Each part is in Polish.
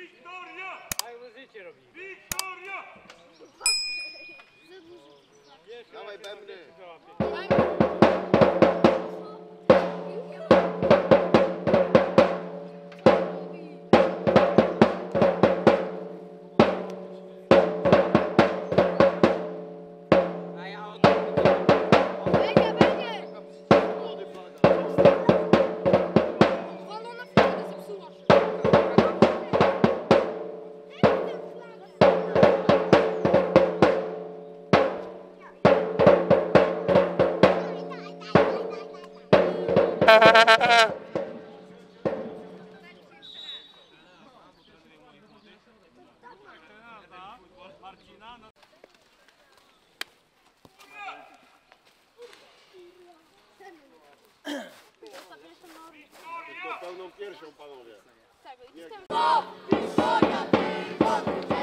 Wiktoria! A muzycie robi. Wiktoria! Dawaj bębny. Martina. Então não queres, panowie. Vitória tem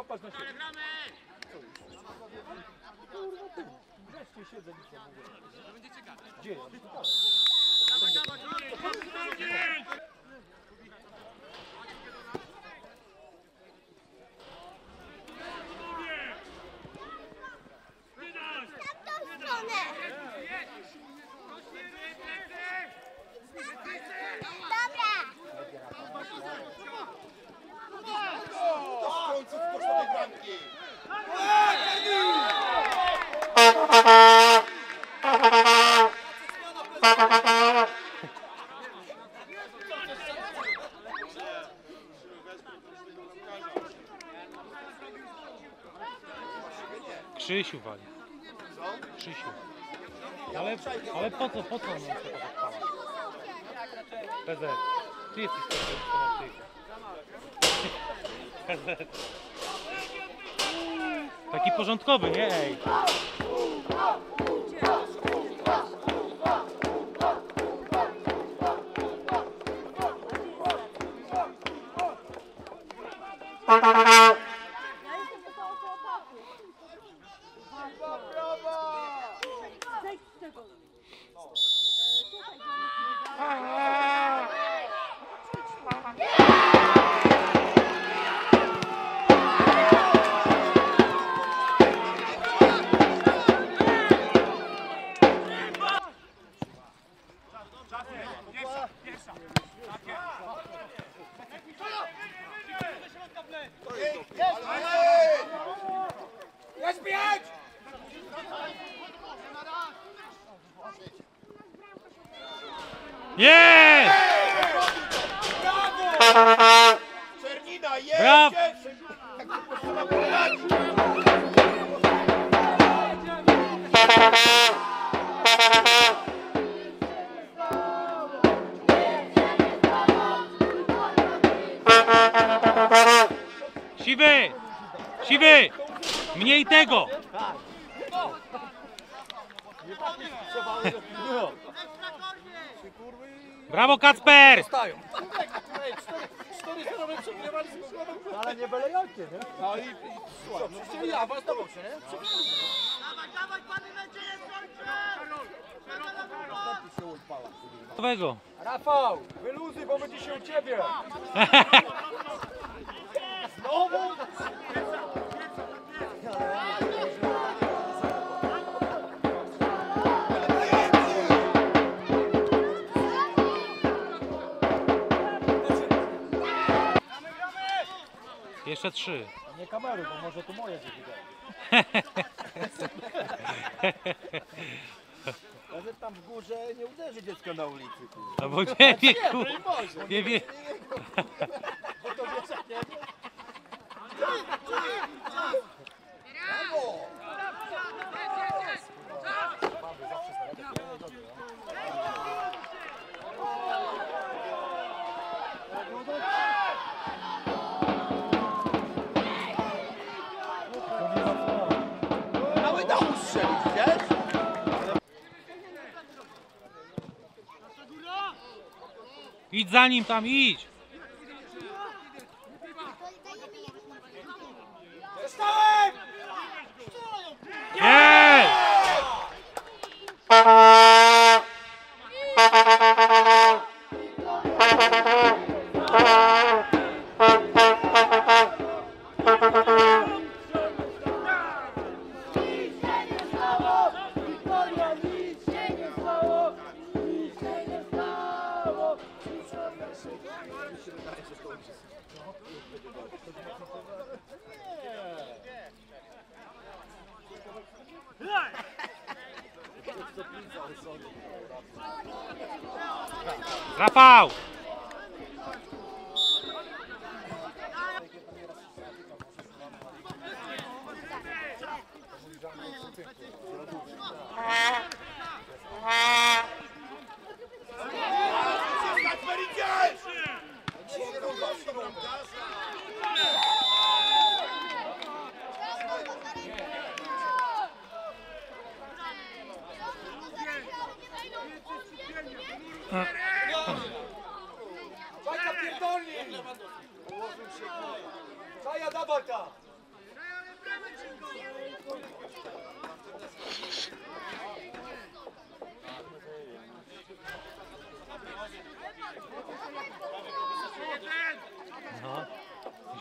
kurwa patrz na siebie. Kurwa ty. Wreszcie siedzę nic nie mówię. Gdzie ja? Tą stronę. Dobra. W końcu wpuszczą do bramki. Krzysiu wali. Krzysiu. Ale, ale po co, po co się tak odpala? PZ. Ty jesteś fanatyk. PZ. Porządkowy, nie? Ej. Jest! Czernina, jedź! Brawo! Siwy! Siwy! Mniej tego! Brawo Kacper! Ale nie byle jakie, nie? No i, i słuchaj, no czyli awansował się, nie? się odpala. Nowego. Rafał, wyluzuj, bo będzie się u ciebie. Znowu? Jeszcze trzy. Nie kamery, bo może to moje się. Nawet tam w górze nie uderzy dziecko na ulicy. No bo nie wie, kur... Nie może. Nie wie. Bo to Idź za nim tam, idź. Jest!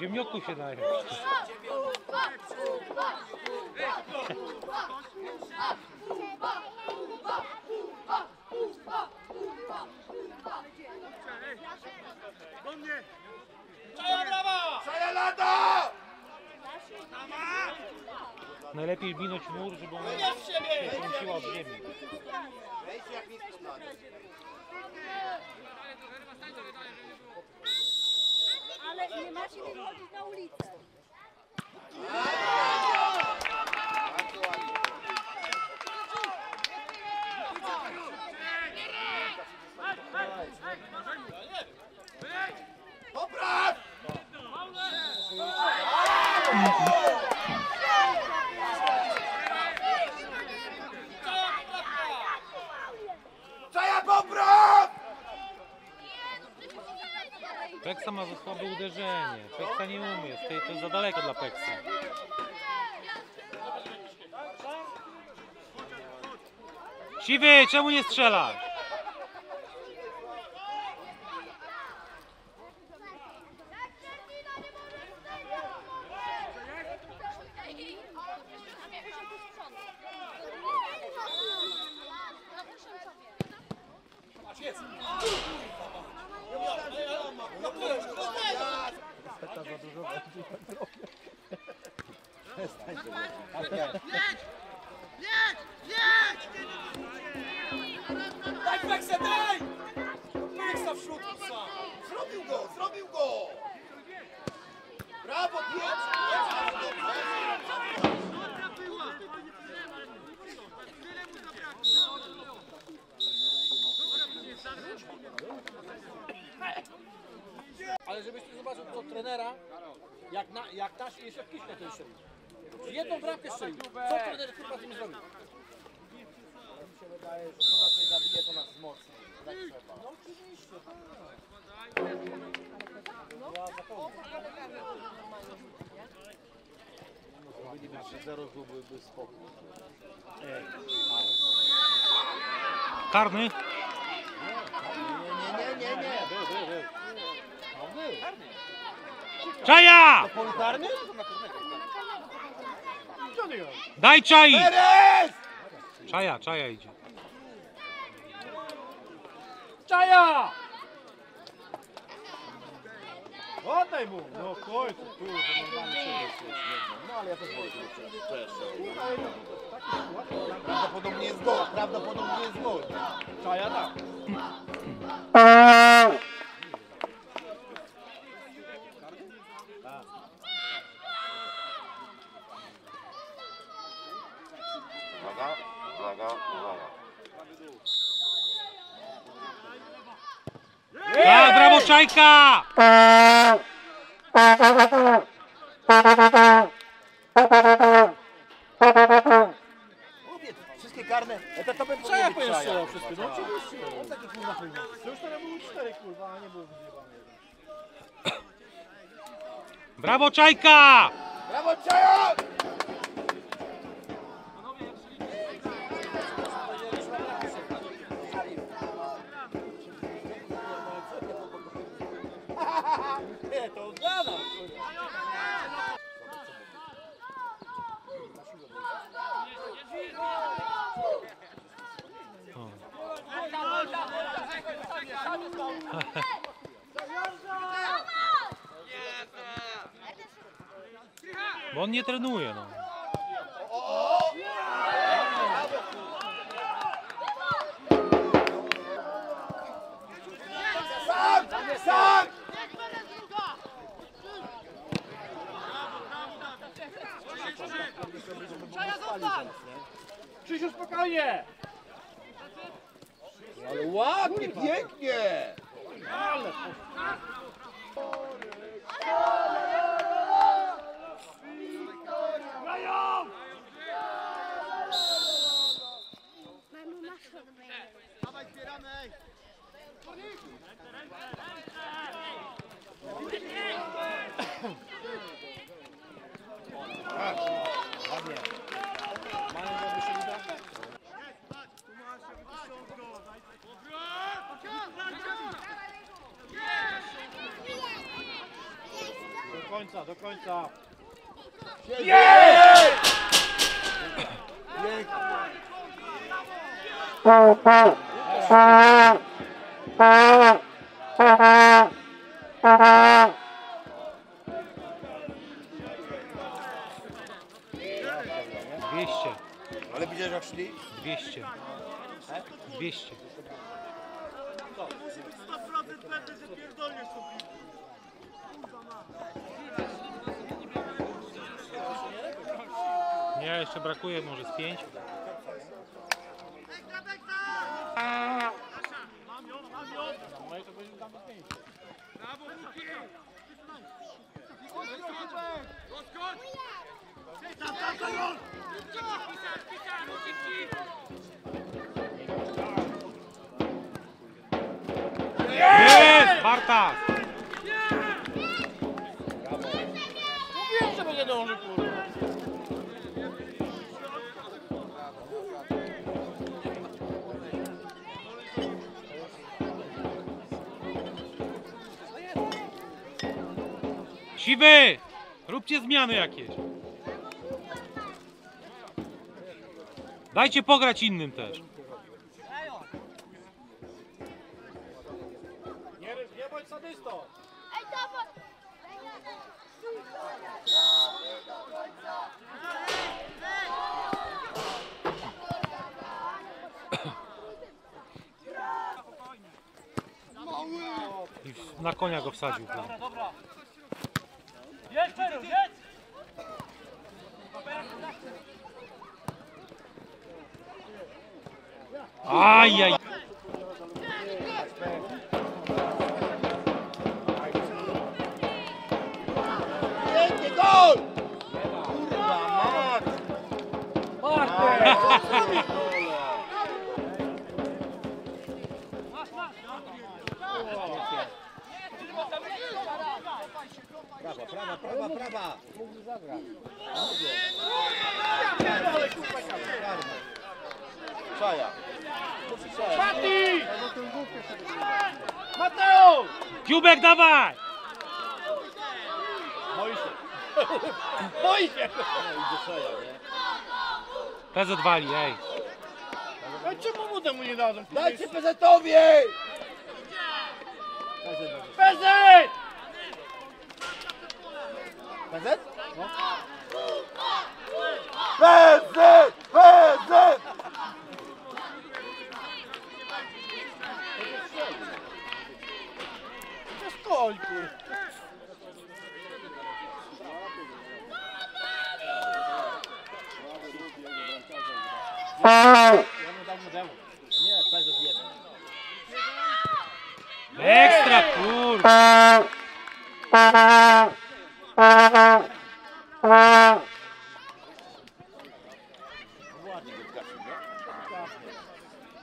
Ziemnioku się daje. Czaja lata! Najlepiej minąć mur, żeby on się trąciła od ziemi. Wejdź jak nic stanie. Ale nie macie wychodzić na ulicę. Popraw! Czaja popraw! Peksa ma za słabe uderzenie. Peksa nie umie. To to jest za daleko dla Peksa. Siwy, czemu nie strzelasz? Daj Peksa, daj! Peksa w środku sam. Zrobił go, zrobił go! Brawo, Piotr! Ale żebyś tu zobaczył to trenera, jak, na, jak nasz jeszcze w piśmie to jeszcze. Jedną bramkę strzelił. Co trener kurwa z tym zrobił? Mi się wydaje, że to raczej zabije bije, to nas trzeba. No oczywiście. Byliby 3-0, byłby spokój. Karny? Nie, nie, nie, nie. Był. Czaja! Polu karny? Daj czai! Czaja, czaja idzie. Czaja! Oddaj mu! No w końcu, kurde, normalnie No ale ja też wolę Też. Prawdopodobnie jest gol, prawdopodobnie jest gol. Czaja tak. Czajka! Mówię, wszystkie etatowe wszystkie, no oczywiście. On taki kurwa fajny. To już teraz były cztery kurwa, a nie było wyjebane. Brawo Czajka! Brawo Czaja! Odgada. Bo on nie trenuje no. Sam! Sam! Krzysiu, spokojnie! Ale ładnie, pięknie! Do końca, do końca. Dwieście, Ale widzisz jak szli? dwieście. Dwieście. Nie, jeszcze brakuje może z pięć. Jest! Bartas! Siwy! Róbcie zmiany jakieś. Dajcie pograć innym też. Nie, bądź sadystą. I w- na konia go wsadził. Jedź, Peru, jedź! Ajaj! Pięknie, gol! Kurwa, Prawa, prawa, prawa, prawa. Mógł zagrać. Czaja. Mati! Mateusz! Kiubek, dawaj! Boi się. Boi się! Idzie Czaja, nie? PZ wali, ej. No czemu mu temu nie dadzą? Dajcie PZ-owi! PZ! PZ? PZ!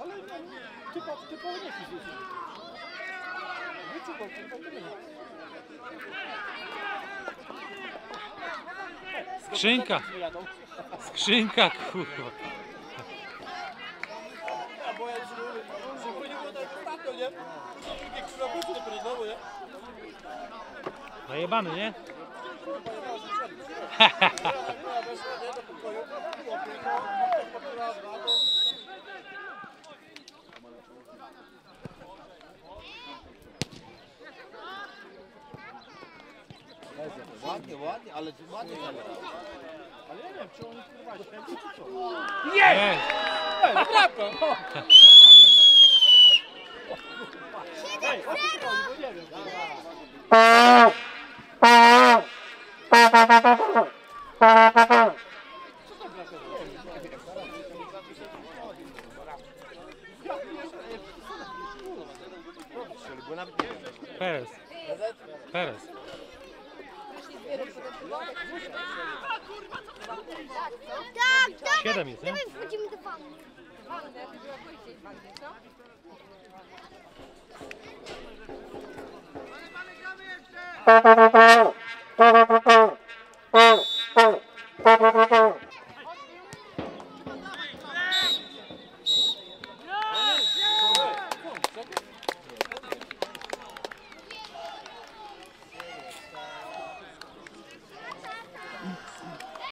Ale no, typo, typowo nie pisz. Wyczuwał, tylko nie. Skrzynka, skrzynka, kurwa. A nie? Ładnie, ładnie, ale ładnie zagrał. Ale ja nie wiem, czy oni kurwa święci, czy co? Jest! Ej, naprawdę! Ej, o co chodzi, bo nie wiem. Tak, tak. Siedem jest, nie? Dawaj, wchodzimy do wanny. PZ!